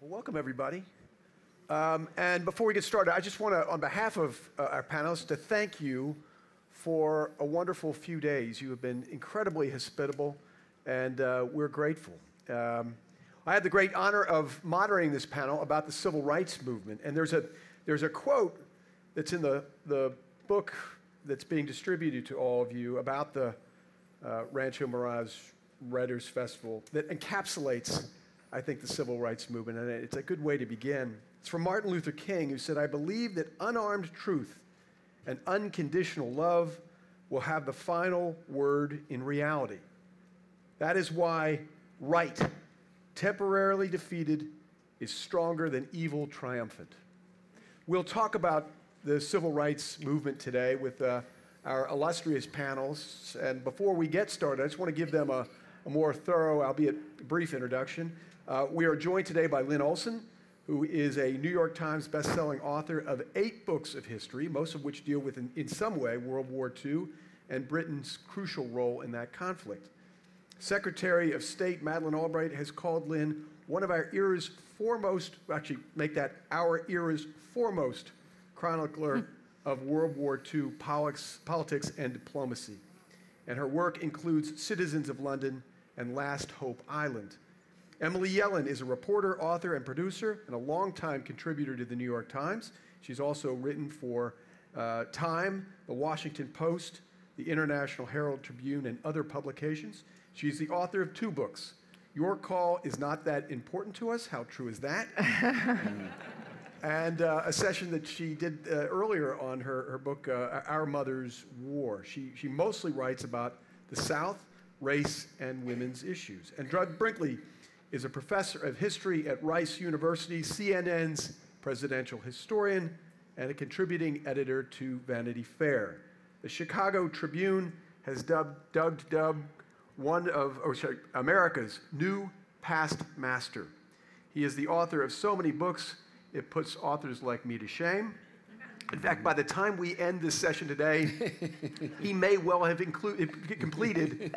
Well, welcome everybody. Um, and before we get started, I just want to, on behalf of uh, our panelists, to thank you for a wonderful few days. You have been incredibly hospitable, and uh, we're grateful. Um, I had the great honor of moderating this panel about the civil rights movement, and there's a, there's a quote that's in the, the book that's being distributed to all of you about the uh, Rancho Mirage Writers Festival that encapsulates, I think, the civil rights movement, and it's a good way to begin. It's from Martin Luther King, who said, I believe that unarmed truth and unconditional love will have the final word in reality. That is why right temporarily defeated is stronger than evil triumphant. We'll talk about the civil rights movement today with uh, our illustrious panels. And before we get started, I just want to give them a, a more thorough, albeit brief introduction. Uh, we are joined today by Lynne Olson, who is a New York Times bestselling author of eight books of history, most of which deal with, in, in some way, World War II and Britain's crucial role in that conflict. Secretary of State Madeleine Albright has called Lynne one of our era's foremost, actually, make that our era's foremost chronicler of World War II politics, politics and diplomacy. And her work includes Citizens of London and Last Hope Island. Emily Yellin is a reporter, author, and producer, and a longtime contributor to the New York Times. She's also written for uh, Time, The Washington Post, the International Herald Tribune, and other publications. She's the author of two books. Your call is not that important to us. How true is that? and uh, a session that she did uh, earlier on her, her book, uh, Our Mother's War. She, she mostly writes about the South, race, and women's issues. And Doug Brinkley is a professor of history at Rice University, CNN's presidential historian, and a contributing editor to Vanity Fair. The Chicago Tribune has dubbed, Doug one of oh, sorry, America's new past master. He is the author of so many books, it puts authors like me to shame. In fact, by the time we end this session today, he may well have included, completed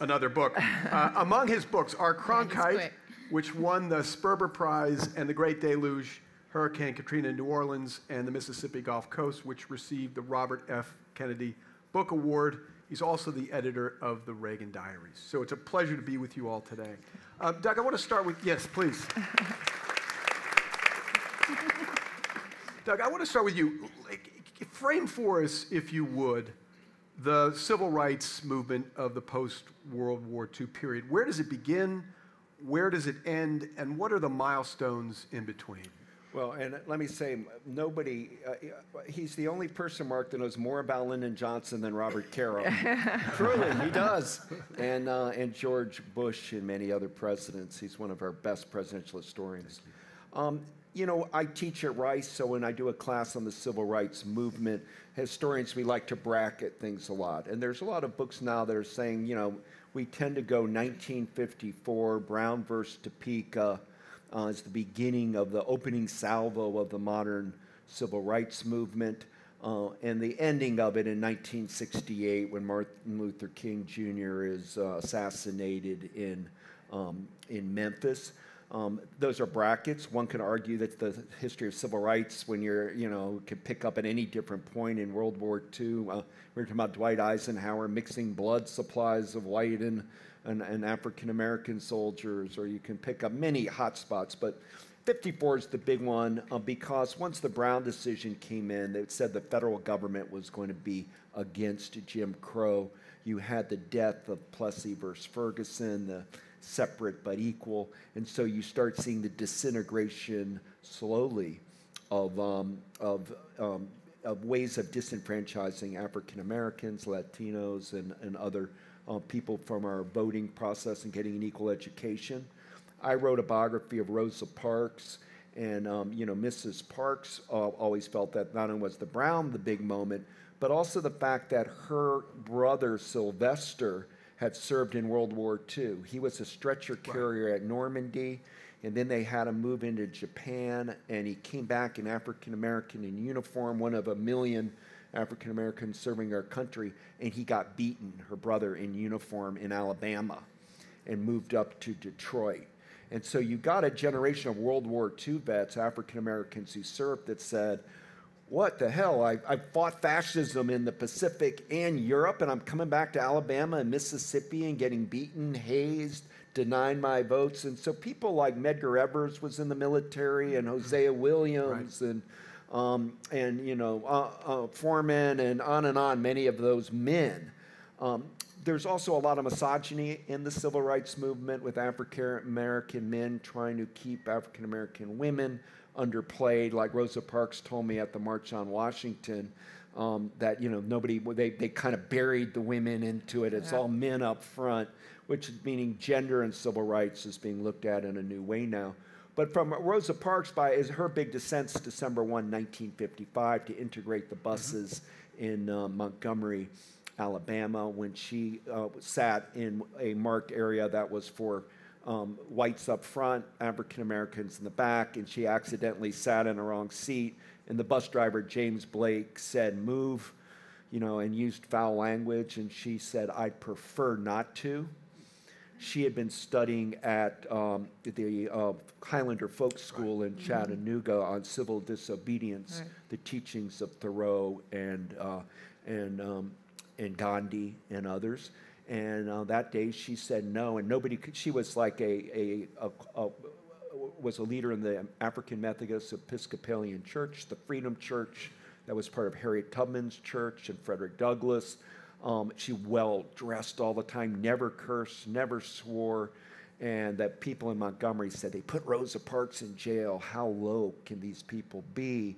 another book. Uh, among his books are Cronkite, which won the Sperber Prize, and The Great Deluge, Hurricane Katrina in New Orleans, and the Mississippi Gulf Coast, which received the Robert F. Kennedy Book Award. He's also the editor of the Reagan Diaries. So it's a pleasure to be with you all today. Uh, Doug, I want to start with, yes, please. Doug, I want to start with you. Frame for us, if you would, the civil rights movement of the post World War II period. Where does it begin? Where does it end? And what are the milestones in between? Well, and let me say, nobody, uh, he's the only person, Mark, that knows more about Lyndon Johnson than Robert Caro. Truly, he does. And, uh, and George Bush and many other presidents. He's one of our best presidential historians. Um, you know, I teach at Rice, so when I do a class on the civil rights movement, historians, we like to bracket things a lot. And there's a lot of books now that are saying, you know, we tend to go 1954, Brown versus Topeka, uh, is the beginning of the opening salvo of the modern civil rights movement. Uh, and the ending of it in 1968 when Martin Luther King Jr. is uh, assassinated in, um, in Memphis. Um, those are brackets. One can argue that the history of civil rights, when you're, you know, can pick up at any different point in World War II. Uh, we are talking about Dwight Eisenhower mixing blood supplies of white and and, and African American soldiers, or you can pick up many hotspots. But 54 is the big one uh, because once the Brown decision came in, it said the federal government was going to be against Jim Crow. You had the death of Plessy versus Ferguson, the separate but equal. And so you start seeing the disintegration slowly of, um, of, um, of ways of disenfranchising African Americans, Latinos, and, and other uh, people from our voting process and getting an equal education. I wrote a biography of Rosa Parks, and um, you know, Mrs. Parks uh, always felt that not only was the Brown the big moment, but also the fact that her brother Sylvester had served in World War II. He was a stretcher carrier right. at Normandy, and then they had him move into Japan, and he came back an African American in uniform, one of a million African Americans serving our country, and he got beaten, her brother in uniform in Alabama, and moved up to Detroit. And so you got a generation of World War II vets, African Americans who served, that said, what the hell? I, I fought fascism in the Pacific and Europe, and I'm coming back to Alabama and Mississippi and getting beaten, hazed, denied my votes. And so people like Medgar Evers was in the military, and Hosea Williams, right. and um, and you know uh, uh, Foreman, and on and on. Many of those men. Um, there's also a lot of misogyny in the civil rights movement with African American men trying to keep African American women underplayed. Like Rosa Parks told me at the March on Washington, um, that you know nobody they, they kind of buried the women into it. It's yeah. all men up front, which is meaning gender and civil rights is being looked at in a new way now. But from Rosa Parks by is her big dissent December 1, 1955, to integrate the buses mm-hmm. in uh, Montgomery. Alabama when she uh, sat in a marked area that was for um, whites up front, African Americans in the back, and she accidentally sat in the wrong seat. And the bus driver, James Blake, said, Move, you know, and used foul language. And she said, I'd prefer not to. She had been studying at um, the uh, Highlander Folk School in. Chattanooga on civil disobedience, right. the teachings of Thoreau and, uh, and um, and Gandhi and others. And uh, that day she said no, and nobody could, she was like a, a, a, a was a leader in the African Methodist Episcopalian Church, the Freedom Church, that was part of Harriet Tubman's church and Frederick Douglass. Um, she well dressed all the time, never cursed, never swore. And that people in Montgomery said they put Rosa Parks in jail. How low can these people be?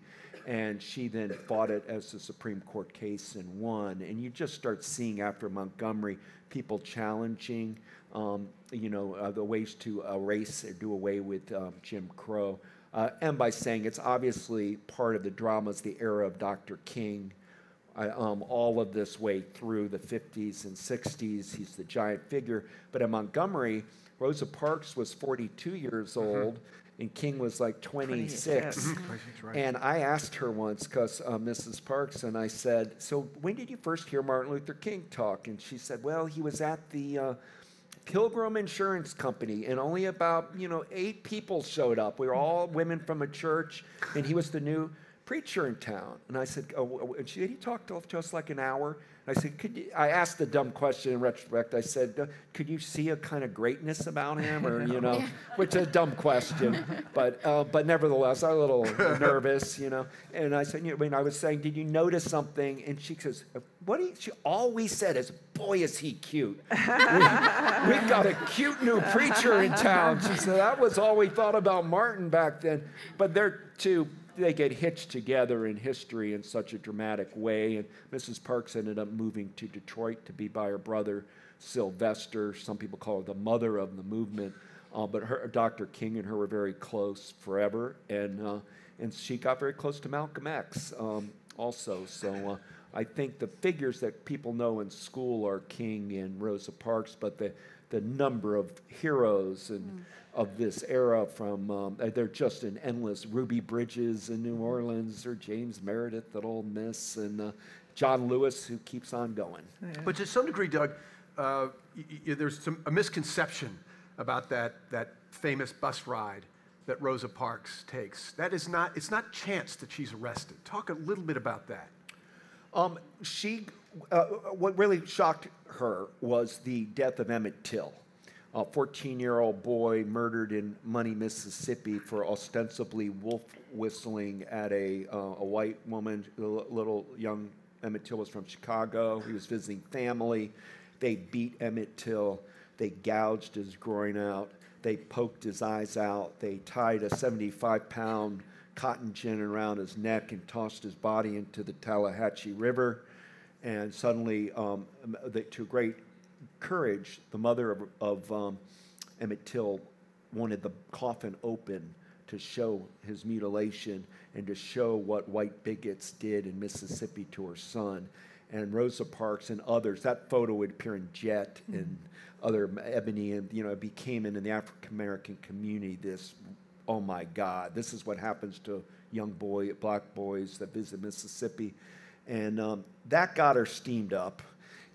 and she then fought it as a Supreme Court case and won. And you just start seeing after Montgomery people challenging, um, you know, uh, the ways to erase or do away with um, Jim Crow. Uh, and by saying it's obviously part of the dramas, the era of Dr. King, um, all of this way through the 50s and 60s. He's the giant figure. But in Montgomery, Rosa Parks was 42 years mm-hmm. old. Mm-hmm and King was like 26. right. And I asked her once, because uh, Mrs. Parks, and I said, So when did you first hear Martin Luther King talk? And she said, Well, he was at the uh, Pilgrim Insurance Company, and only about, you know, eight people showed up. We were all women from a church, and he was the new preacher in town. And I said, oh, and she, he talked to us like an hour. I said, could you, I asked the dumb question in retrospect. I said, could you see a kind of greatness about him, or you know, which is a dumb question, but uh, but nevertheless, I was a little nervous, you know. And I said, you know, when I was saying, did you notice something? And she says, what? You, she always said is, boy, is he cute. we, have got a cute new preacher in town. She said that was all we thought about Martin back then. But they're they get hitched together in history in such a dramatic way. And Mrs. Parks ended up moving to Detroit to be by her brother Sylvester. Some people call her the mother of the movement. Uh, but her, Dr. King and her were very close forever, and uh, and she got very close to Malcolm X um, also. So uh, I think the figures that people know in school are King and Rosa Parks, but the the number of heroes and mm of this era from, um, they're just an endless Ruby Bridges in New Orleans or James Meredith at Ole Miss and uh, John Lewis who keeps on going. Yeah. But to some degree, Doug, uh, y- y- there's some, a misconception about that, that famous bus ride that Rosa Parks takes. That is not, it's not chance that she's arrested. Talk a little bit about that. Um, she, uh, what really shocked her was the death of Emmett Till a 14 year old boy murdered in Money, Mississippi for ostensibly wolf whistling at a, uh, a white woman. A little young Emmett Till was from Chicago. He was visiting family. They beat Emmett Till. They gouged his groin out. They poked his eyes out. They tied a 75 pound cotton gin around his neck and tossed his body into the Tallahatchie River. And suddenly, um, the, to great courage, the mother of, of um, Emmett Till wanted the coffin open to show his mutilation and to show what white bigots did in Mississippi to her son. And Rosa Parks and others, that photo would appear in Jet mm-hmm. and other Ebony, and you know, it became in the African American community this, oh my God, this is what happens to young boy, black boys that visit Mississippi. And um, that got her steamed up.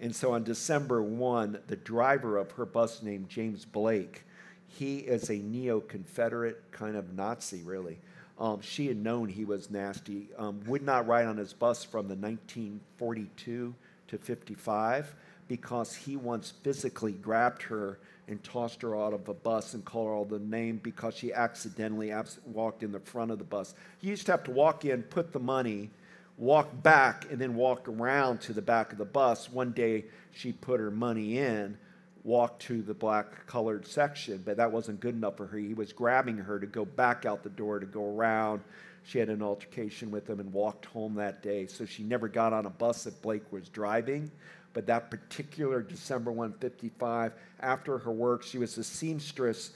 And so on December 1, the driver of her bus named James Blake, he is a neo Confederate kind of Nazi, really. Um, she had known he was nasty, um, would not ride on his bus from the 1942 to 55 because he once physically grabbed her and tossed her out of a bus and called her all the name because she accidentally abs- walked in the front of the bus. You used to have to walk in, put the money, walk back, and then walk around to the back of the bus. One day she put her money in, walked to the black colored section, but that wasn't good enough for her. He was grabbing her to go back out the door to go around. She had an altercation with him and walked home that day. So she never got on a bus that Blake was driving. But that particular December 155, after her work, she was a seamstress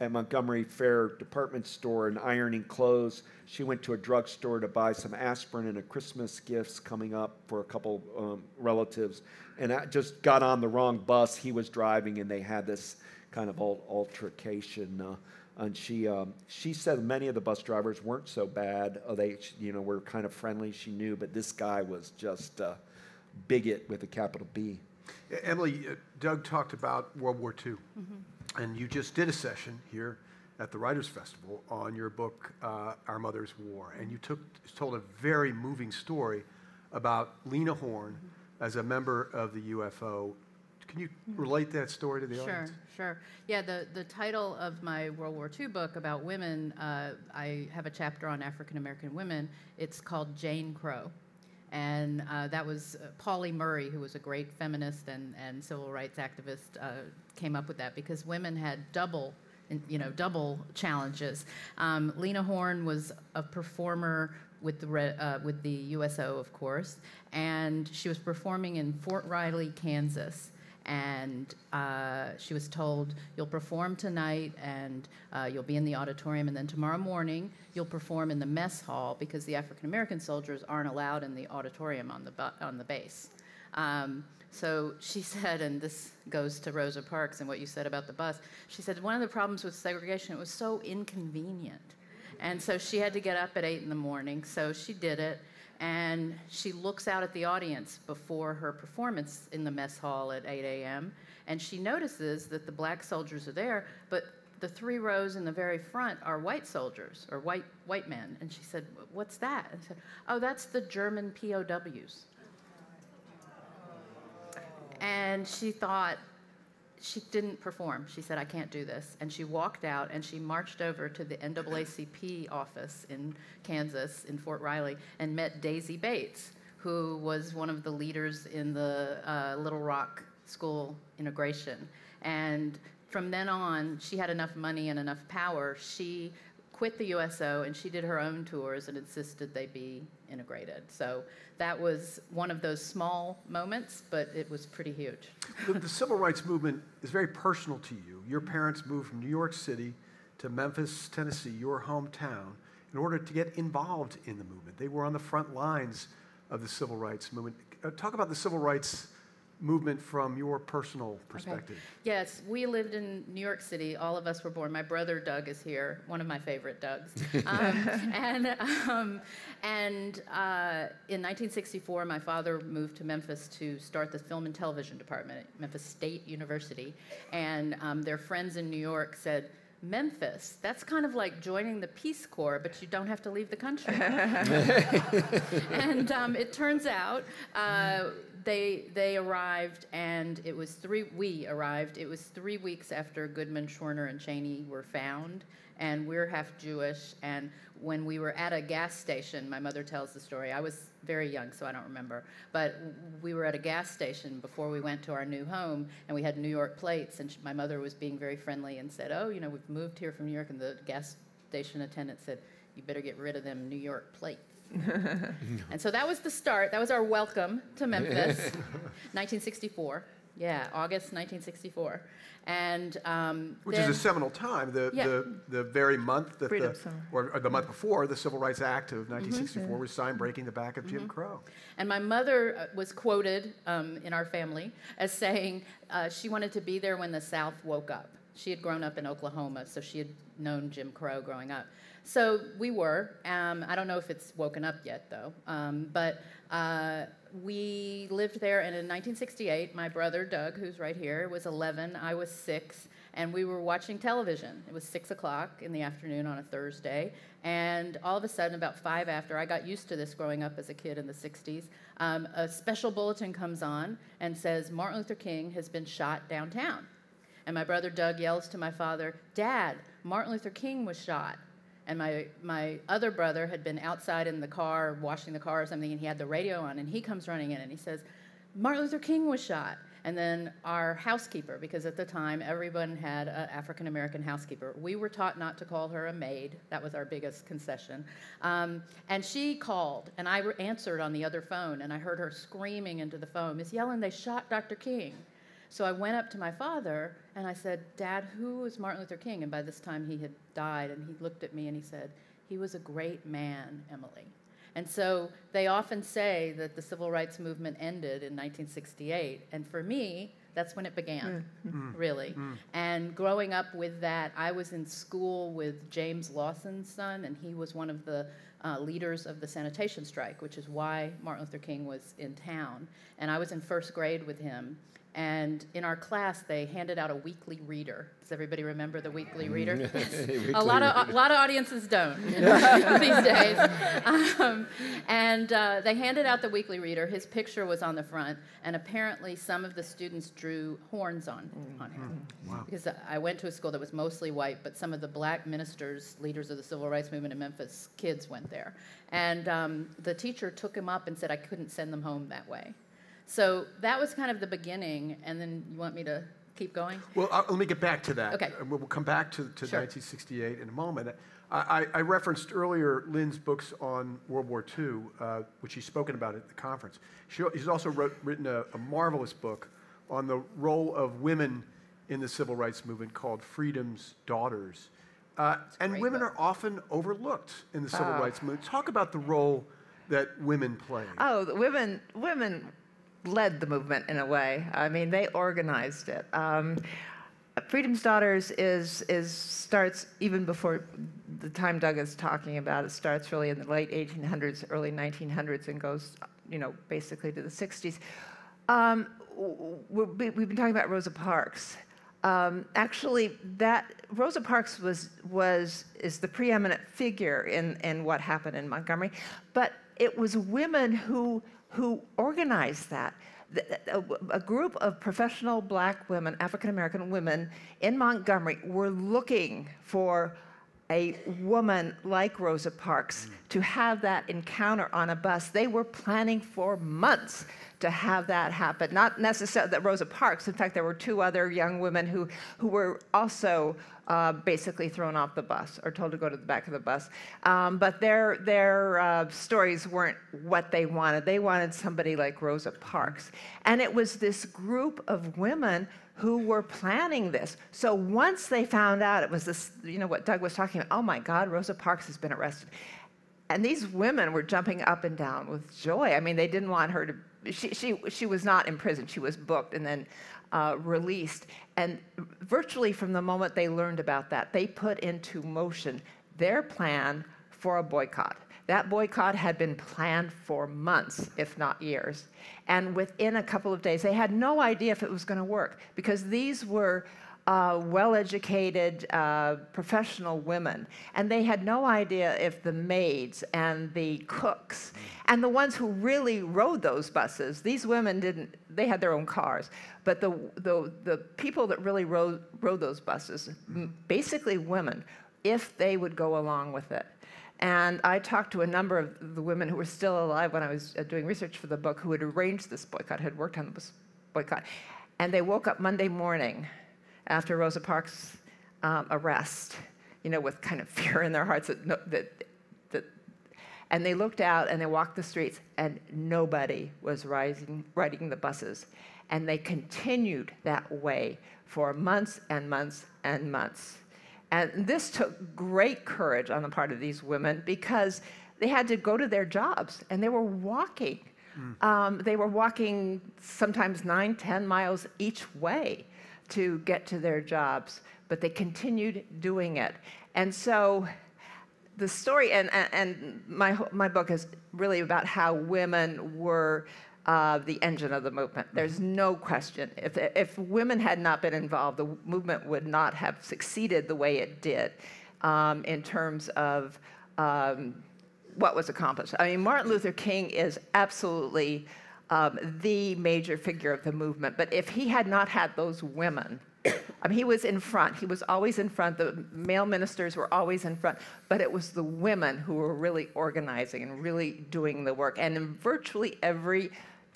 at Montgomery Fair department store and ironing clothes. She went to a drugstore to buy some aspirin and a Christmas gifts coming up for a couple um, relatives, and I just got on the wrong bus. He was driving, and they had this kind of altercation. Uh, and she um, she said many of the bus drivers weren't so bad. Uh, they you know were kind of friendly. She knew, but this guy was just uh, bigot with a capital B. Emily, uh, Doug talked about World War II, mm-hmm. and you just did a session here at the Writers Festival on your book, uh, Our Mother's War, and you took told a very moving story about Lena Horne mm-hmm. as a member of the USO. Can you mm-hmm. relate that story to the sure, audience? Sure, sure. Yeah, the, the title of my World War II book about women, uh, I have a chapter on African American women. It's called Jane Crow. And uh, that was uh, Pauli Murray, who was a great feminist and, and civil rights activist, uh, came up with that because women had double, you know, double challenges. Um, Lena Horne was a performer with the, uh, with the USO, of course, and she was performing in Fort Riley, Kansas and uh, she was told, You'll perform tonight and uh, you'll be in the auditorium, and then tomorrow morning you'll perform in the mess hall because the African American soldiers aren't allowed in the auditorium on the, on the base. Um, so she said, and this goes to Rosa Parks and what you said about the bus, she said, One of the problems with segregation, it was so inconvenient. And so she had to get up at 8 in the morning, so she did it and she looks out at the audience before her performance in the mess hall at 8 a.m. and she notices that the black soldiers are there, but the three rows in the very front are white soldiers or white white men. And she said, "What's that?" And I said, "Oh, that's the German POWs." And she thought, she didn't perform. She said, I can't do this. And she walked out and she marched over to the NAACP office in Kansas, in Fort Riley, and met Daisy Bates, who was one of the leaders in the uh, Little Rock school integration. And from then on, she had enough money and enough power. She quit the USO and she did her own tours and insisted they be integrated. So that was one of those small moments, but it was pretty huge. the, the, civil rights movement is very personal to you. Your parents moved from New York City to Memphis, Tennessee, your hometown, in order to get involved in the movement. They were on the front lines of the civil rights movement. Uh, talk about the civil rights movement from your personal perspective. Okay. Yes, we lived in New York City. All of us were born. My brother Doug is here, one of my favorite Dougs. Um, and um, and uh, in 1964, my father moved to Memphis to start the film and television department at Memphis State University. And um, their friends in New York said, Memphis, that's kind of like joining the Peace Corps, but you don't have to leave the country. and um, it turns out uh, they they arrived, and it was three. We arrived. It was three weeks after Goodman, Schwerner, and Chaney were found, and we're half Jewish. And when we were at a gas station, my mother tells the story. I was very young, so I don't remember. But we were at a gas station before we went to our new home, and we had New York plates. And my mother was being very friendly and said, "Oh, you know, we've moved here from New York." And the gas station attendant said, "You better get rid of them New York plates." and so that was the start. That was our welcome to Memphis, 1964. Yeah, August 1964. And um, which then, is a seminal time. The, yeah. the the very month that Freedom the or, or, the month before the Civil Rights Act of 1964 mm-hmm. was signed, breaking the back of mm-hmm. Jim Crow. And my mother uh, was quoted um, in our family as saying uh, she wanted to be there when the South woke up. She had grown up in Oklahoma, so she had known Jim Crow growing up. So we were. Um, I don't know if it's woken up yet, though. Um, but uh, we lived there, and in 1968, my brother Doug, who's right here, was 11. I was six, and we were watching television. It was six o'clock in the afternoon on a Thursday, and all of a sudden, about five after, I got used to this growing up as a kid in the 60s. Um, a special bulletin comes on and says Martin Luther King has been shot downtown. And my brother Doug yells to my father, Dad, Martin Luther King was shot and my, my other brother had been outside in the car washing the car or something and he had the radio on and he comes running in and he says martin luther king was shot. And then our housekeeper because at the time everyone had an african american housekeeper. We were taught not to call her a maid. That was our biggest concession. Um, and she called and i answered on the other phone and i heard her screaming into the phone miss yellin they shot dr king so I went up to my father and I said, Dad, who is Martin Luther King? And by this time he had died, and he looked at me and he said, He was a great man, Emily. And so they often say that the civil rights movement ended in 1968. And for me, that's when it began, mm. really. Mm. And growing up with that, I was in school with James Lawson's son, and he was one of the uh, leaders of the sanitation strike, which is why Martin Luther King was in town. And I was in first grade with him. And in our class, they handed out a weekly reader. Does everybody remember the weekly reader? weekly a lot of a lot of audiences don't these days. Um, and uh, they handed out the weekly reader. His picture was on the front, and apparently some of the students drew horns on on him. Mm-hmm. Wow. Because I went to a school that was mostly white, but some of the black ministers, leaders of the civil rights movement in Memphis, kids went there. And um, the teacher took him up and said I couldn't send them home that way. So that was kind of the beginning, and then you want me to keep going? Well, uh, let me get back to that. Okay. And we'll come back to, to sure. 1968 in a moment. I, I, referenced earlier Lynne's books on World War II, uh, which she's spoken about at the conference. She, she's also wrote, written a, a, marvelous book on the role of women in the civil rights movement called Freedom's Daughters. Uh, and women book. are often overlooked in the civil uh, rights movement. Talk about the role that women play. Oh, women, women led the movement in a way. I mean, they organized it. Um, Freedom's Daughters is, is starts even before the time Doug is talking about. It starts really in the late 1800s, early 1900s, and goes, you know, basically to the 60s. Um, we've been talking about Rosa Parks. Um, actually, that Rosa Parks was was is the preeminent figure in in what happened in Montgomery, but it was women who who organized that. A group of professional black women, African American women in Montgomery, were looking for a woman like Rosa Parks mm. to have that encounter on a bus. They were planning for months to have that happen. Not necessarily that Rosa Parks, in fact, there were two other young women who, who were also uh, basically thrown off the bus or told to go to the back of the bus. Um, but their, their uh, stories weren't what they wanted. They wanted somebody like Rosa Parks. And it was this group of women who were planning this. So once they found out it was this, you know, what Doug was talking about, oh my God, Rosa Parks has been arrested. And these women were jumping up and down with joy. I mean, they didn't want her to, she, she, she was not in prison, she was booked and then uh, released. And virtually from the moment they learned about that, they put into motion their plan for a boycott. That boycott had been planned for months, if not years. And within a couple of days, they had no idea if it was going to work because these were uh, well educated uh, professional women. And they had no idea if the maids and the cooks and the ones who really rode those buses, these women didn't, they had their own cars, but the, the, the people that really rode, rode those buses, basically women, if they would go along with it. And I talked to a number of the women who were still alive when I was uh, doing research for the book who had arranged this boycott, had worked on the boycott. And they woke up Monday morning after Rosa Parks' um, arrest, you know, with kind of fear in their hearts that, that, that, and they looked out and they walked the streets and nobody was riding, riding the buses. And they continued that way for months and months and months. And this took great courage on the part of these women because they had to go to their jobs and they were walking um, they were walking sometimes nine, ten miles each way to get to their jobs, but they continued doing it. And so the story, and, and, my, my book is really about how women were uh, the engine of the movement. There's no question. If, if women had not been involved, the movement would not have succeeded the way it did um, in terms of um, what was accomplished. I mean, Martin Luther King is absolutely um, the major figure of the movement, but if he had not had those women, I mean, he was in front. He was always in front. The male ministers were always in front, but it was the women who were really organizing and really doing the work. And in virtually every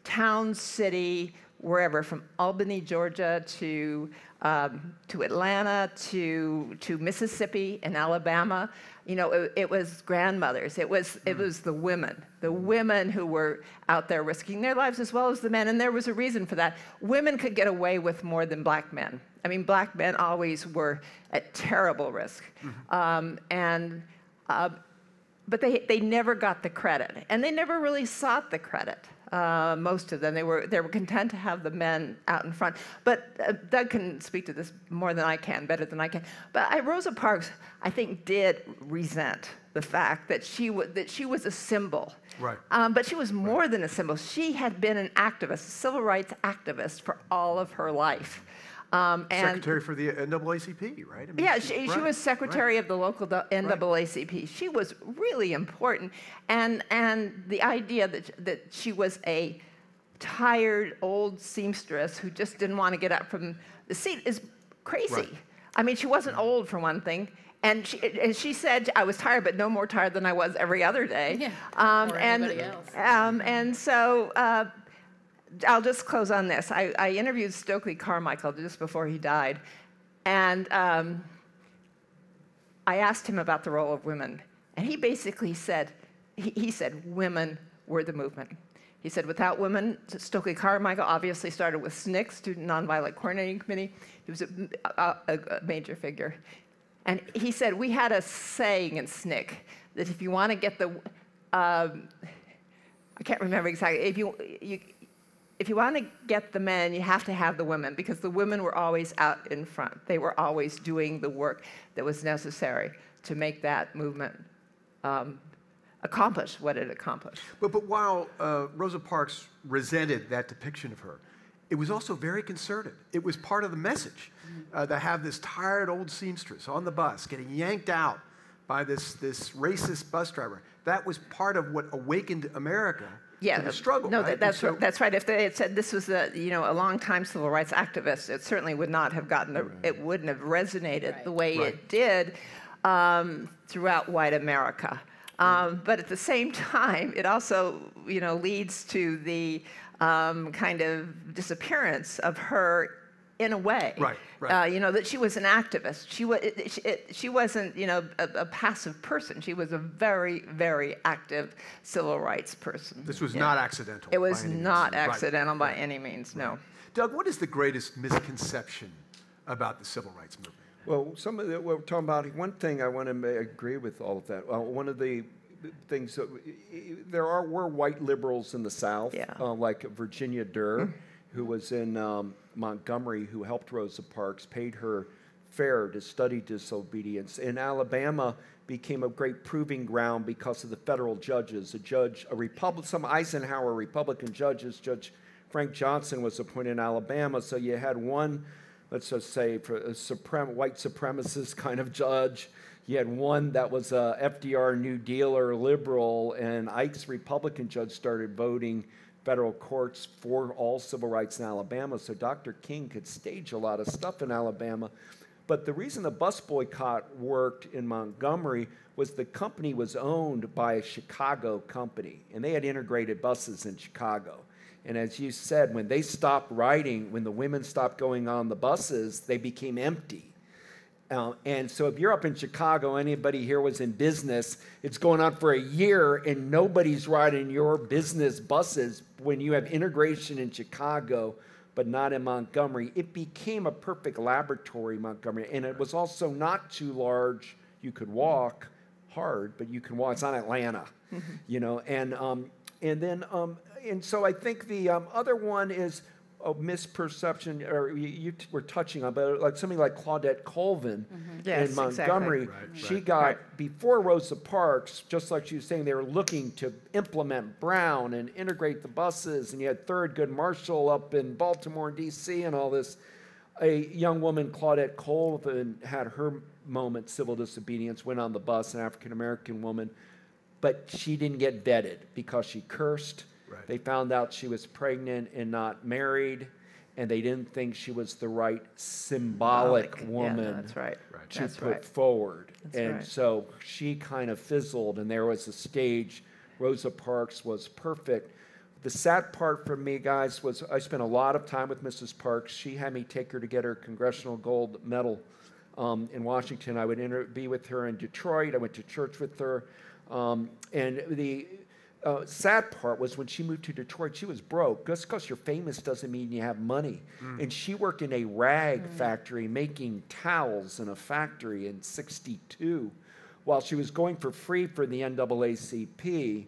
town, city, wherever, from Albany, Georgia to um, to Atlanta to to Mississippi and Alabama, you know, it, it was grandmothers. It was it was the women, the women who were out there risking their lives as well as the men. And there was a reason for that. Women could get away with more than black men. I mean, black men always were at terrible risk, um, and. Uh, but they, they never got the credit, and they never really sought the credit. Uh, most of them, they were they were content to have the men out in front. But uh, Doug can speak to this more than I can, better than I can. But I, Rosa Parks, I think, did resent the fact that she was that she was a symbol. Right. Um, but she was more than a symbol. She had been an activist, a civil rights activist for all of her life. Um, and Secretary for the NAACP, right? I mean, yeah, she, she right, was secretary of the local do- NAACP. She was really important, and and the idea that that she was a tired old seamstress who just didn't want to get up from the seat is crazy. Right. I mean, she wasn't old for one thing. And she, and she said, I was tired, but no more tired than I was every other day. Yeah, Um, or and, else. Um, and so uh, I'll just close on this. I, I interviewed Stokely Carmichael just before he died, and um, I asked him about the role of women, and he basically said, he, he said, women were the movement. He said, without women, Stokely Carmichael obviously started with SNCC, Student Nonviolent Coordinating Committee. He was a, a, a- major figure. And he said, we had a saying in SNCC that if you want to get the, um, I can't remember exactly, if you, you, if you want to get the men, you have to have the women because the women were always out in front. They were always doing the work that was necessary to make that movement um, accomplish what it accomplished. But, but while uh, Rosa Parks resented that depiction of her, it was also very concerted. It was part of the message uh, to have this tired old seamstress on the bus getting yanked out by this, this racist bus driver. That was part of what awakened America Yeah, to the struggle. No, right? that's so- right, that's right. If they had said this was a you know a long-time civil rights activist, it certainly would not have gotten the, it wouldn't have resonated Right. the way Right. it did um, throughout white America. Um, but at the same time, it also you know leads to the um, kind of disappearance of her in a way. Right, right. Uh, you know that she was an activist. She was it, it, it, she wasn't you know a, a passive person. She was a very very active civil rights person. This was Yeah. not accidental. It was any means. not Right. accidental by any means, no. Doug, what is the greatest misconception about the civil rights movement? Well, some of the, what we're talking about, one thing I want to agree with all of that. Well, one of the things that there are were white liberals in the South, Yeah. uh, like Virginia Durr, who was in um, Montgomery, who helped Rosa Parks, paid her fare to study disobedience. In Alabama, became a great proving ground because of the federal judges. A judge, a Republic, some Eisenhower Republican judges, Judge Frank Johnson was appointed in Alabama, so you had one let's just say, for a white supremacist kind of judge. You had one that was a FDR New Dealer liberal, and Ike's Republican judge started voting federal courts for all civil rights in Alabama. So Dr. King could stage a lot of stuff in Alabama. But the reason the bus boycott worked in Montgomery was the company was owned by a Chicago company, and they had integrated buses in Chicago. And as you said, when they stopped riding, when the women stopped going on the buses, they became empty. Uh, and so if you're up in Chicago, anybody here was in business, it's going on for a year and nobody's riding your business buses when you have integration in Chicago, but not in Montgomery. It became a perfect laboratory, Montgomery. And it was also not too large. You could walk hard, but you can walk. It's not Atlanta, you know. And, um, and then um, and so I think the um, other one is a misperception, or you, you t- were touching on, but like something like Claudette Colvin mm-hmm. Yes, in Montgomery, Right, she right. got Right. before Rosa Parks, just like she was saying, they were looking to implement Brown and integrate the buses, and you had Thurgood Marshall up in Baltimore and D.C. and all this. A young woman, Claudette Colvin, had her moment, civil disobedience, went on the bus, an African American woman, but she didn't get vetted because she cursed. Right. They found out she was pregnant and not married, and they didn't think she was the right symbolic Yeah, woman that's right. Right. to That's put right. forward. That's and right. so she kind of fizzled, and there was a stage. Rosa Parks was perfect. The sad part for me, guys, was I spent a lot of time with Mrs. Parks. She had me take her to get her Congressional Gold Medal um, in Washington. I would inter- be with her in Detroit. I went to church with her. Um, and the uh, sad part was when she moved to Detroit, she was broke. Just because you're famous doesn't mean you have money. And she worked in a rag factory making towels in a factory in 62 while she was going for free for the NAACP.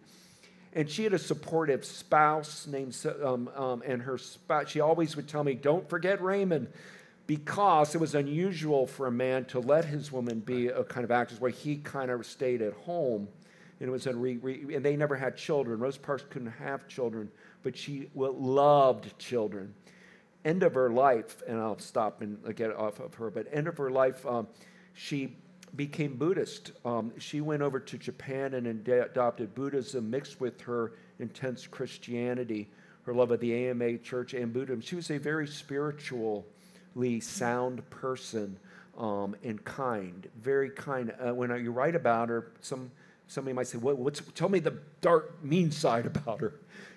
And she had a supportive spouse named, um, um, and her spouse, she always would tell me, don't forget Raymond, because it was unusual for a man to let his woman be a kind of actress where he kind of stayed at home. And it was re, re, and they never had children. Rose Parks couldn't have children, but she loved children. End of her life, and I'll stop and get off of her, but end of her life, um, she became Buddhist. Um, she went over to Japan and ad- adopted Buddhism mixed with her intense Christianity, her love of the AME church and Buddhism. She was a very spiritually sound person um, and kind, very kind. Uh, when you write about her, some somebody might say, what, what's, tell me the dark, mean side about her.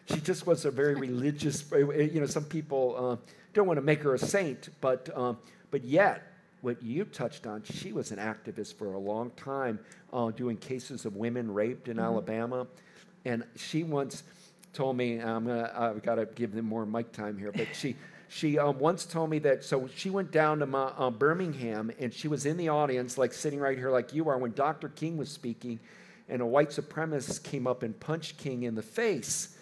She just was a very religious, you know, some people uh, don't want to make her a saint, but, um, but yet, what you touched on, she was an activist for a long time, uh, doing cases of women raped in Alabama. And she once told me, I'm gonna, I've got to give them more mic time here, but she, she um, once told me that, so she went down to my, uh, Birmingham and she was in the audience, like sitting right here like you are, when Dr. King was speaking, and a white supremacist came up and punched King in the face.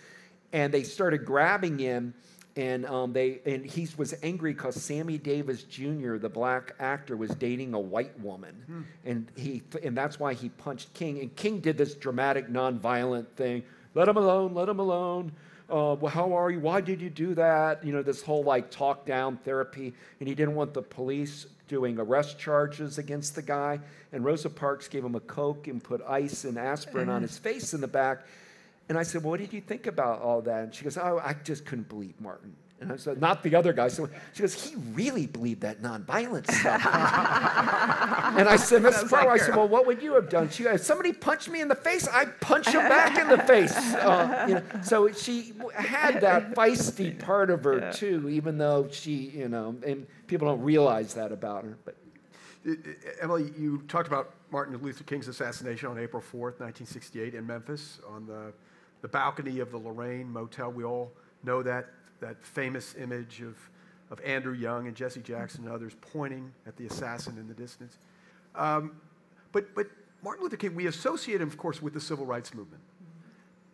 And they started grabbing him, and um, they and he was angry because Sammy Davis Jr., the black actor, was dating a white woman, and he and that's why he punched King. And King did this dramatic, nonviolent thing: "Let him alone, let him alone." Uh, well, how are you? Why did you do that? You know, this whole like talk down therapy, and he didn't want the police doing arrest charges against the guy. And Rosa Parks gave him a coke and put ice and aspirin on his face in the back. And I said, well, what did you think about all that? And she goes, oh, I just couldn't believe Martin. And I said, not the other guy. So she goes, he really believed that nonviolence stuff. and I said, Miss Farrow, I said, well, what would you have done? She goes, if somebody punched me in the face, I'd punch him back in the face. Uh, you know, so she had that feisty part of her, too, even though she, you know, and people don't realize that about her. But I- I- Emily, you talked about Martin Luther King's assassination on April 4th, 1968, in Memphis, on the, the balcony of the Lorraine Motel. We all know that, that famous image of, of Andrew Young and Jesse Jackson and others pointing at the assassin in the distance. Um, but, but Martin Luther King, we associate him, of course, with the civil rights movement.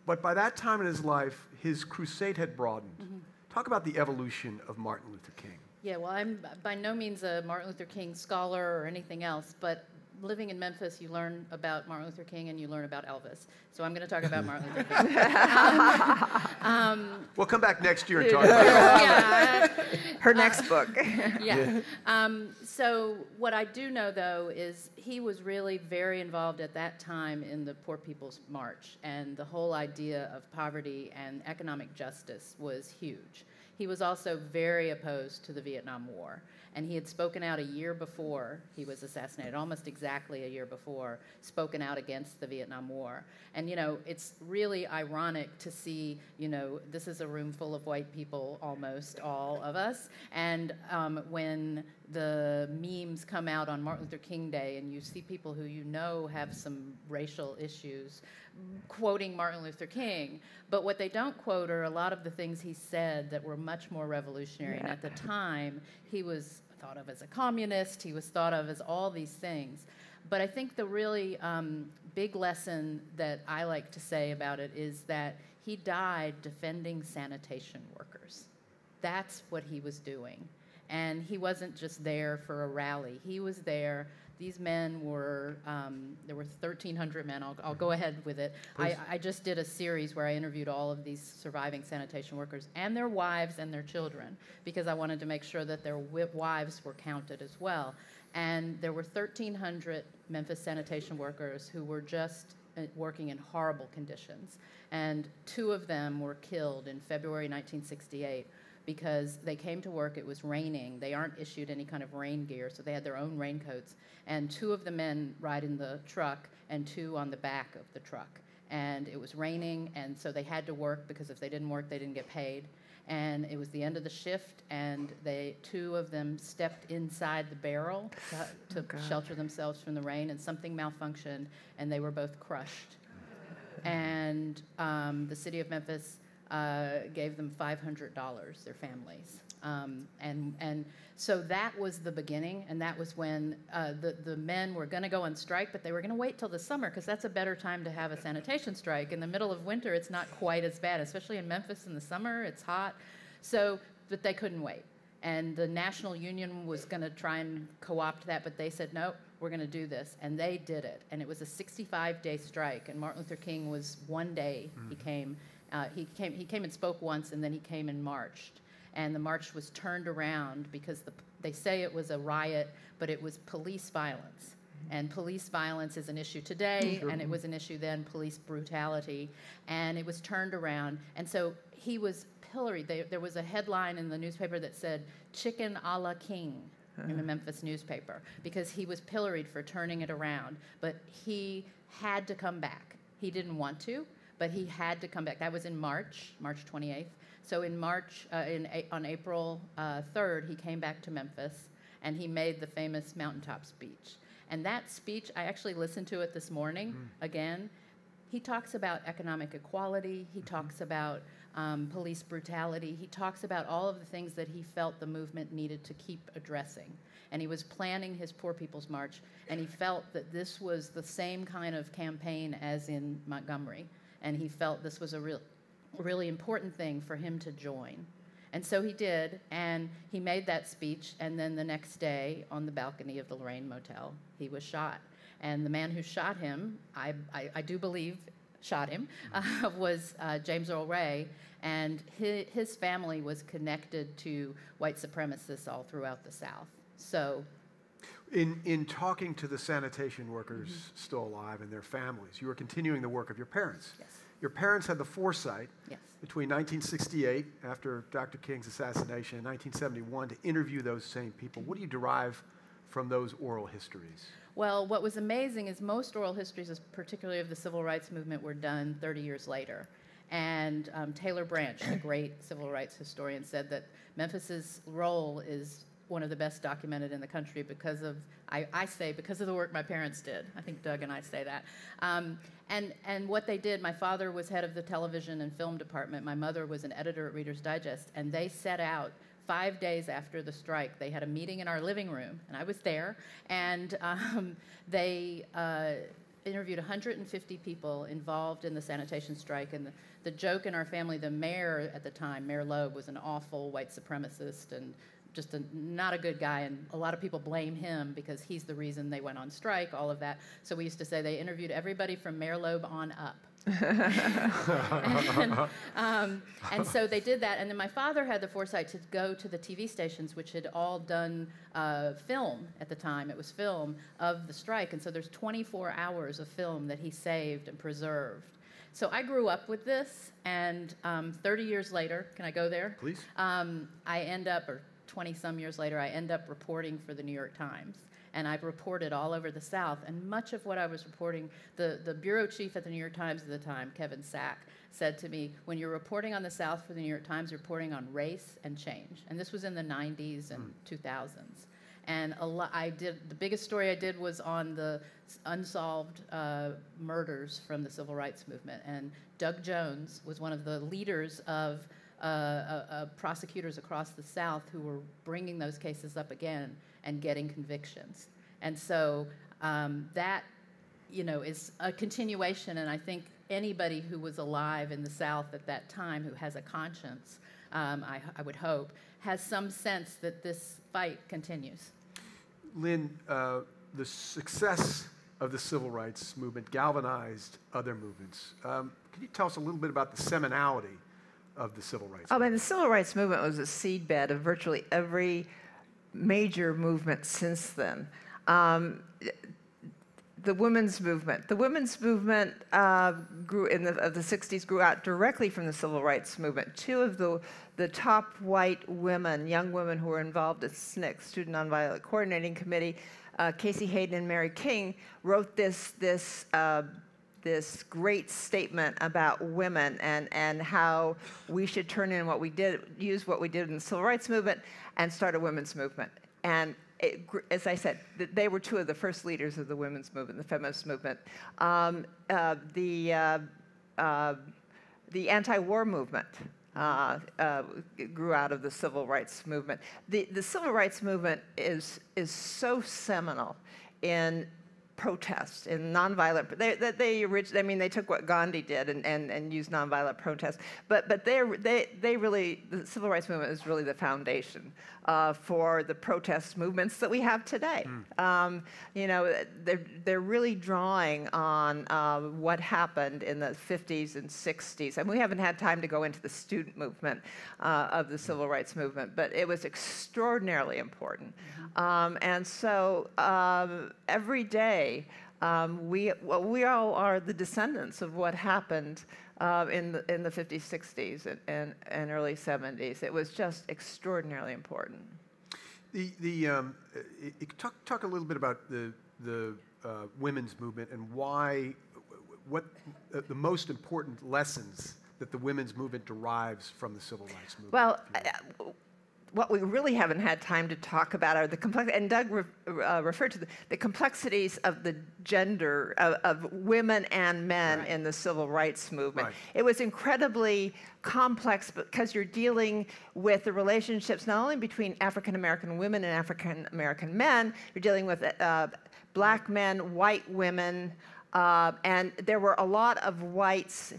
But by that time in his life, his crusade had broadened. Talk about the evolution of Martin Luther King. Yeah, well, I'm by no means a Martin Luther King scholar or anything else, but living in Memphis, you learn about Martin Luther King and you learn about Elvis. So I'm going to talk about Martin Luther King. Um, um, we'll come back next year and talk about it. yeah, Her next uh, book. yeah. Um, so what I do know, though, is he was really very involved at that time in the Poor People's March, and the whole idea of poverty and economic justice was huge. He was also very opposed to the Vietnam War, and he had spoken out a year before he was assassinated, almost exactly a year before, spoken out against the Vietnam War. And you know, it's really ironic to see, you know, this is a room full of white people, almost all of us, and um, when the memes come out on Martin Luther King Day, and you see people who you know have some racial issues quoting Martin Luther King, but what they don't quote are a lot of the things he said that were much more revolutionary. And at the time, he was thought of as a communist, he was thought of as all these things. But I think the really um, big lesson that I like to say about it is that He died defending sanitation workers. That's what he was doing. And he wasn't just there for a rally, he was there. These men were, um, there were 1,300 men. I'll, I'll go ahead with it. I, I just did a series where I interviewed all of these surviving sanitation workers and their wives and their children because I wanted to make sure that their wives were counted as well. And there were 1,300 Memphis sanitation workers who were just uh, working in horrible conditions. And two of them were killed in February 1968 because they came to work, it was raining. They aren't issued any kind of rain gear, so they had their own raincoats. And two of the men ride in the truck, and two on the back of the truck. And it was raining, and so they had to work because if they didn't work, they didn't get paid. And it was the end of the shift, and they two of them stepped inside the barrel to, to God. shelter themselves from the rain, and something malfunctioned, and they were both crushed and um, the city of Memphis uh, gave them $500, their families. Um, and, and so that was the beginning, and that was when uh, the, the men were going to go on strike, but they were going to wait till the summer because that's a better time to have a sanitation strike. In the middle of winter, it's not quite as bad, especially in Memphis in the summer, it's hot. So, but they couldn't wait. And the National Union was going to try and co opt that, but they said, no, we're going to do this. And they did it. And it was a 65 day strike. And Martin Luther King was one day he came. Uh, he, came he came and spoke once, and then he came and marched. And the march was turned around because the, they say it was a riot, but it was police violence. And police violence is an issue today, and it was an issue then, police brutality. And it was turned around. And so he was pilloried. They, there was a headline in the newspaper that said, Chicken a la King in the Memphis newspaper, because he was pilloried for turning it around. But he had to come back. He didn't want to, but he had to come back. That was in March, March 28th. So in March, uh, in, A- on April uh, 3rd, he came back to Memphis and he made the famous mountaintop speech. And that speech, I actually listened to it this morning again. He talks about economic equality. He talks about um, police brutality. He talks about all of the things that he felt the movement needed to keep addressing. And he was planning his Poor People's March, and he felt that this was the same kind of campaign as in Montgomery. And he felt this was a real, really important thing for him to join. And so he did, and he made that speech, and then the next day on the balcony of the Lorraine Motel, he was shot. And the man who shot him, I, I, I do believe shot him, uh, was uh, James Earl Ray, and his, his family was connected to white supremacists all throughout the South. So, In, in talking to the sanitation workers still alive and their families, you are continuing the work of your parents. yes, Your parents had the foresight yes. between 1968, after Dr. King's assassination, and 1971 to interview those same people. What do you derive from those oral histories? Well, what was amazing is most oral histories, particularly of the civil rights movement, were done 30 years later. And um, Taylor Branch, the great civil rights historian, said that Memphis's role is one of the best documented in the country because of, I, I say, because of the work my parents did. I think Doug and I say that. Um, and, and what they did, my father was head of the television and film department. My mother was an editor at Reader's Digest. And they set out five days after the strike, they had a meeting in our living room, and I was there, and um, they uh, interviewed 150 people involved in the sanitation strike. And the, the joke in our family, the mayor at the time, Mayor Loeb, was an awful white supremacist and just a, not a good guy, and a lot of people blame him because he's the reason they went on strike, all of that. So we used to say they interviewed everybody from Mayor Loeb on up. and, um, and so they did that. And then my father had the foresight to go to the TV stations, which had all done uh, film at the time. It was film of the strike. And so there's 24 hours of film that he saved and preserved. So I grew up with this, and um, 30 years later, can I go there? Please. Um, I end up, or 20 some years later, I end up reporting for the New York Times. And I've reported all over the South. And much of what I was reporting, the, the bureau chief at the New York Times at the time, Kevin Sack, said to me, when you're reporting on the South for the New York Times, you're reporting on race and change. And this was in the 90s and 2000s. And a lot, I did the biggest story I did was on the unsolved uh, murders from the civil rights movement. And Doug Jones was one of the leaders of uh, uh, uh, prosecutors across the South who were bringing those cases up again and getting convictions. And so um, that, you know, is a continuation. And I think anybody who was alive in the South at that time who has a conscience, um, I, I would hope, has some sense that this fight continues. Lynne, uh, the success of the civil rights movement galvanized other movements. Um, can you tell us a little bit about the seminality of the civil rights? I mean, the civil rights movement was a seedbed of virtually every major movement since then. Um, the women's movement. The women's movement uh, grew in the, of the 60s grew out directly from the civil rights movement. Two of the, the top white women, young women who were involved at SNCC, Student Nonviolent Coordinating Committee, uh, Casey Hayden and Mary King, wrote this, this, uh, this great statement about women and, and how we should turn in what we did, use what we did in the civil rights movement and start a women's movement. And it, as I said, they were two of the first leaders of the women's movement, the feminist movement. Um, uh, the uh, uh, the anti-war movement uh, uh, grew out of the civil rights movement. The the civil rights movement is is so seminal in protest and nonviolent. They, they, they, I mean, they took what Gandhi did and, and, and used nonviolent protest. But, but they they, they really, the civil rights movement is really the foundation uh, for the protest movements that we have today. Mm. Um, you know, they're, they're really drawing on uh, what happened in the 50s and 60s. And we haven't had time to go into the student movement uh, of the civil rights movement, but it was extraordinarily important. Mm -hmm. um, and so um, every day, um, we, well, we all are the descendants of what happened uh, in, the, in the 50s, 60s, and, and, and, early 70s. It was just extraordinarily important. The, the, um, it, talk, talk a little bit about the, the uh, women's movement and why, what uh, the most important lessons that the women's movement derives from the civil rights movement. Well, what we really haven't had time to talk about are the complex, and Doug re, uh, referred to the, the, complexities of the gender of, of women and men right. in the civil rights movement. Right. It was incredibly complex because you're dealing with the relationships not only between African American women and African American men, you're dealing with uh, black men, white women, uh, and there were a lot of whites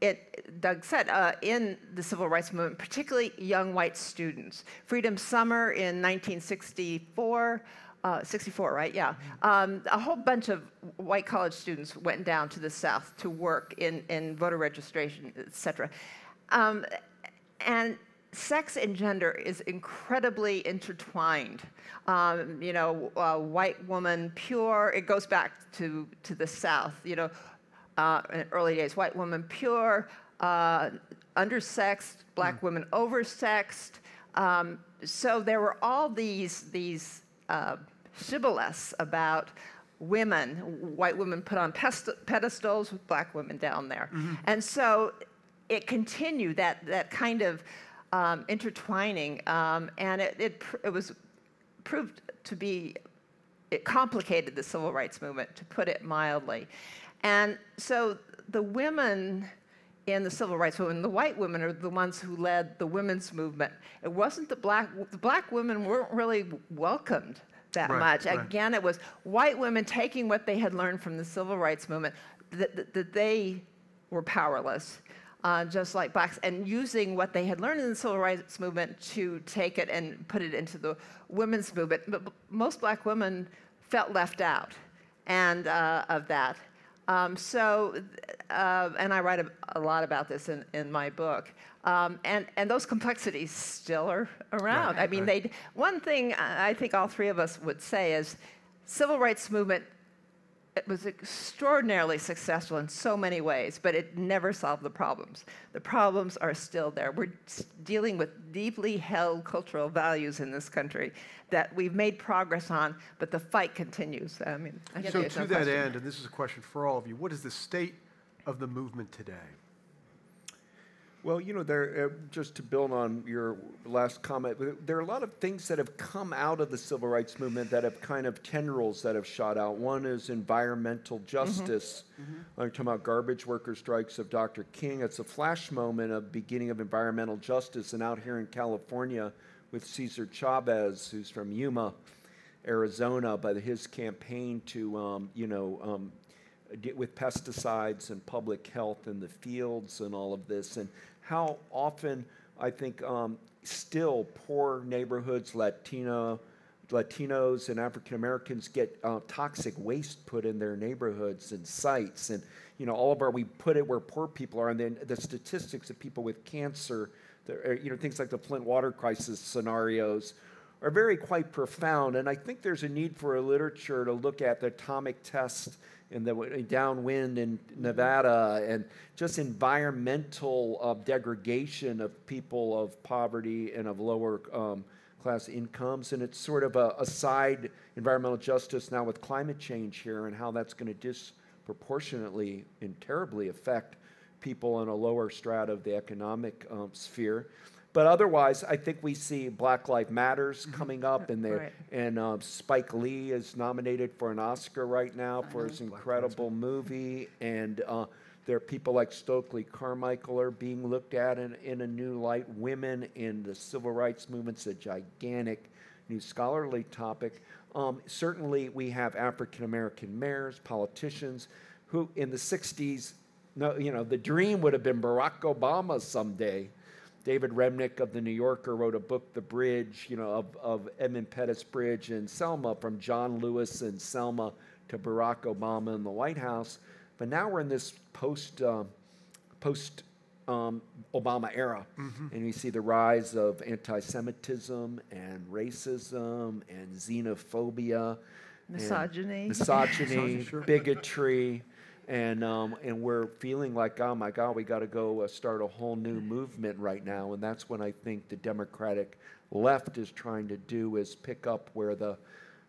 it, Doug said, uh, in the civil rights movement, particularly young white students. Freedom Summer in 1964, uh, 64, right? Yeah. Um, a whole bunch of white college students went down to the South to work in, in voter registration, et cetera. Um, and sex and gender is incredibly intertwined. Um, you know, uh, white woman, pure, it goes back to, to the South. You know, uh, in early days, white woman pure, uh, undersexed, black mm. women oversexed. Um, so there were all these, these uh, shibboleths about women, white women put on pedestals with black women down there. Mm-hmm. And so it continued, that, that kind of um, intertwining, um, and it, it, it was proved to be, it complicated the civil rights movement, to put it mildly. And so the women in the civil rights movement, the white women are the ones who led the women's movement. It wasn't the black, the black women weren't really welcomed that right, much. Right. Again, it was white women taking what they had learned from the civil rights movement, that, that, that they were powerless. Uh, just like blacks, and using what they had learned in the civil rights movement to take it and put it into the women's movement. But most black women felt left out and uh, of that. Um, so, uh, and I write a, a, lot about this in, in my book. Um, and, and those complexities still are around. Right, I mean, right. they one thing I think all three of us would say is civil rights movement it was extraordinarily successful in so many ways, but it never solved the problems. The problems are still there. We're dealing with deeply held cultural values in this country that we've made progress on, but the fight continues. I mean, I so to no that question. end, and this is a question for all of you, what is the state of the movement today? Well, you know, there, uh, just to build on your last comment, there are a lot of things that have come out of the civil rights movement that have kind of tendrils that have shot out. One is environmental mm-hmm. justice. Mm-hmm. Mm-hmm. I'm talking about garbage worker strikes of Dr. King. It's a flash moment of beginning of environmental justice. And out here in California with Cesar Chavez, who's from Yuma, Arizona, by his campaign to, um, you know, um, with pesticides and public health in the fields and all of this, and how often I think um, still poor neighborhoods, Latino, Latinos and African Americans get uh, toxic waste put in their neighborhoods and sites, and you know all of our we put it where poor people are, and then the statistics of people with cancer, you know things like the Flint water crisis scenarios, are very quite profound. And I think there's a need for a literature to look at the atomic test in the downwind in Nevada and just environmental uh, degradation of people of poverty and of lower um, class incomes. And it's sort of a, a side environmental justice now with climate change here and how that's going to disproportionately and terribly affect people in a lower strata of the economic um, sphere. But otherwise, I think we see Black Lives Matters coming up, and they Right. and um, Spike Lee is nominated for an Oscar right now for his incredible movie, and uh, there are people like Stokely Carmichael are being looked at in, in a new light. Women in the civil rights movement's a gigantic new scholarly topic. Um, certainly, we have African American mayors, politicians, who in the '60s, no, you know, the dream would have been Barack Obama someday. David Remnick of the New Yorker wrote a book, The Bridge, you know, of, of Edmund Pettus Bridge and Selma, from John Lewis and Selma to Barack Obama in the White House. But now we're in this post um, post um, Obama era, and we see the rise of anti-Semitism and racism and xenophobia, and Misogyny. misogyny, Misogyny, sure. bigotry, and um, and we're feeling like, oh my God, we got to go uh, start a whole new movement right now, and that's when I think the Democratic left is trying to do is pick up where the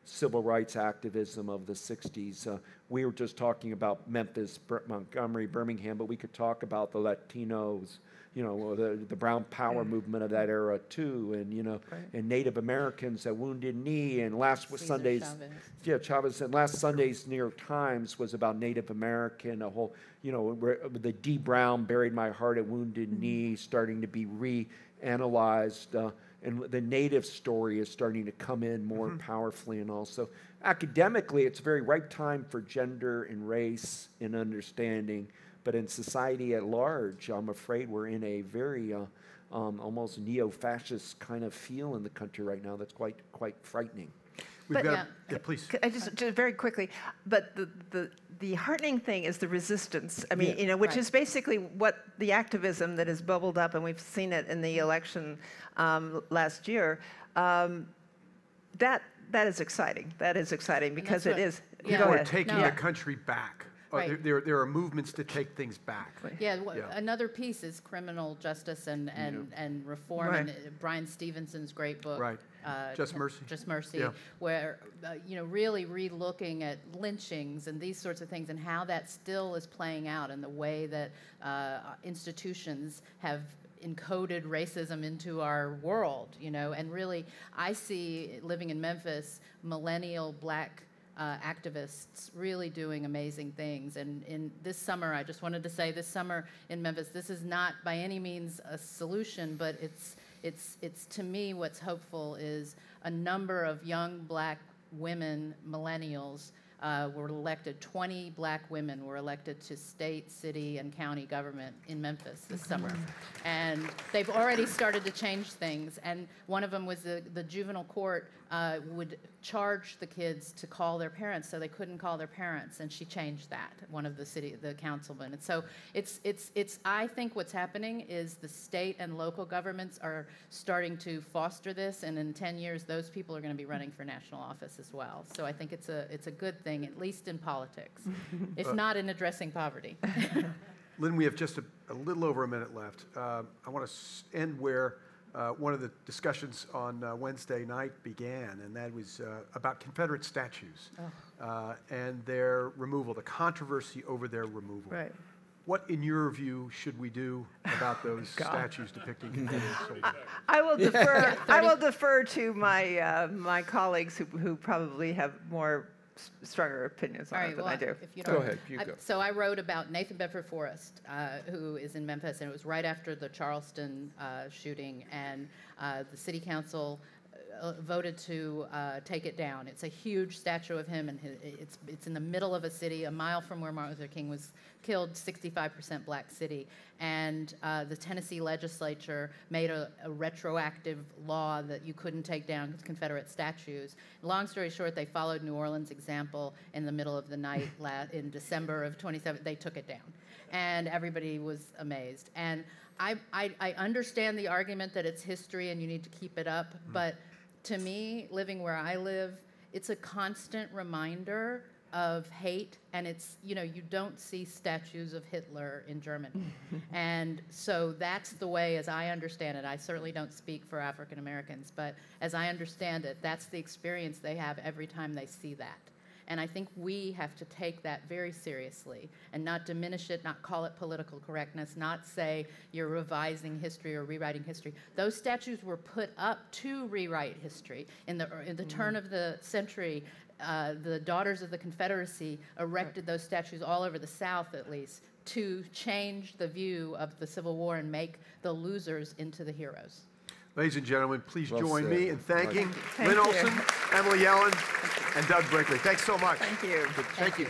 civil rights activism of the 60s. Uh, we were just talking about Memphis, Montgomery, Birmingham, but we could talk about the Latinos, you know, the, the Brown Power movement of that era too, and you know, Right. and Native Americans at Wounded Knee, and last Cesar Sunday's Chavez. yeah, Chavez said last Sunday's New York Times was about Native American, a whole, you know, the Dee Brown buried my heart at Wounded Knee, starting to be reanalyzed, uh, and the Native story is starting to come in more powerfully, and also academically, it's a very ripe time for gender and race and understanding. But in society at large, I'm afraid we're in a very uh, um, almost neo-fascist kind of feel in the country right now. That's quite quite frightening. We've But- got, Yeah. yeah, please. C- I just, just very quickly, but the, the, the heartening thing is the resistance. I mean, Yeah. you know, which Right. is basically what the activism that has bubbled up, and we've seen it in the election um, last year. Um, that that is exciting. That is exciting because it what- is. yeah. Go People are ahead. taking No. the country back. Uh, Right. there- There, there are movements to take things back. Yeah, wh- Yeah. another piece is criminal justice and, and, and reform. Right. And uh, Bryan Stevenson's great book. Right. Uh, Just Mercy. Just Mercy, Yeah. where, uh, you know, really re-looking at lynchings and these sorts of things and how that still is playing out and the way that uh, institutions have encoded racism into our world, you know, and really, I see living in Memphis, millennial black uh, activists really doing amazing things. And in this summer, I just wanted to say, this summer in Memphis, this is not by any means a solution, but it's it's it's to me what's hopeful is a number of young black women, millennials. Uh, were elected. 20 black women were elected to state, city, and county government in Memphis this summer. And they've already started to change things. And one of them was the, the juvenile court uh, would charge the kids to call their parents so they couldn't call their parents. And she changed that, one of the city, the councilmen. And so it's, it's, it's, I think what's happening is the state and local governments are starting to foster this. And in 10 years, those people are going to be running for national office as well. So I think it's a, it's a good thing, at least in politics, if not in addressing poverty. Lynne, we have just a, a little over a minute left. Uh, I want to end where uh, one of the discussions on uh, Wednesday night began, and that was uh, about Confederate statues uh, and their removal, the controversy over their removal. Right. What, in your view, should we do about those statues depicting Confederate soldiers? I will defer. I will defer to my uh, my colleagues who, who probably have more s- stronger opinions on All it than well, I do. if you Go don't- go ahead, you I- go. So I wrote about Nathan Bedford Forrest, uh, who is in Memphis, and it was right after the Charleston uh, shooting, and uh, the city council uh, voted to uh, take it down. It's a huge statue of him, and hi- it's, it's in the middle of a city, a mile from where Martin Luther King was killed, 65% black city. And uh, the Tennessee legislature made a, a retroactive law that you couldn't take down Confederate statues. Long story short, they followed New Orleans' example in the middle of the night in December of 27. They took it down, and everybody was amazed. And I, I, I understand the argument that it's history and you need to keep it up, mm-hmm. but to me, living where I live, it's a constant reminder of hate, and it's, you know, you don't see statues of Hitler in Germany. and so that's the way, as I understand it, I certainly don't speak for African Americans, but as I understand it, that's the experience they have every time they see that. And I think we have to take that very seriously and not diminish it, not call it political correctness, not say you're revising history or rewriting history. Those statues were put up to rewrite history. In the, in the turn of the century, uh, the Daughters of the Confederacy erected those statues all over the South, at least, to change the view of the Civil War and make the losers into the heroes. Ladies and gentlemen, please Well join said. me in thanking Thank Lynne. Olson, Emily Yellin, and Doug Brinkley. Thanks so much. Thank you. Thank you.